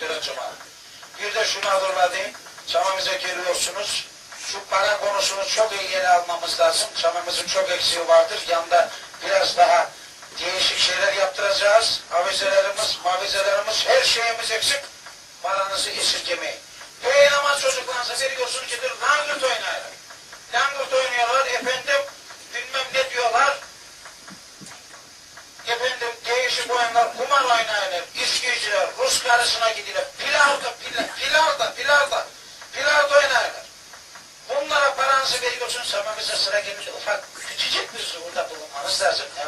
faktörü cuma. Bir de şunu hatırlatayım. Çamamıza geliyorsunuz. Şu para konusunu çok iyi ele almamız lazım. Çamamızın çok eksiği vardır. Yanında biraz daha değişik şeyler yaptıracağız. Avizelerimiz, mavizelerimiz, her şeyimiz eksik. Paranızı esirgemeyin. Köye namaz çocuklarınıza veriyorsun ki dur langırt oynayalım. Langırt oynuyorlar. Efendim bilmem ne diyorlar. Efendim değişik oyunlar, kumar oynayınlar, karısına gidilir, pilav da, pilav, pilav da, pilav da, pilav da oynarlar. Bunlara paranızı veriyorsun, samimize sıra gelince ufak, küçücük bir zuhurda bulunmanız lazım ya.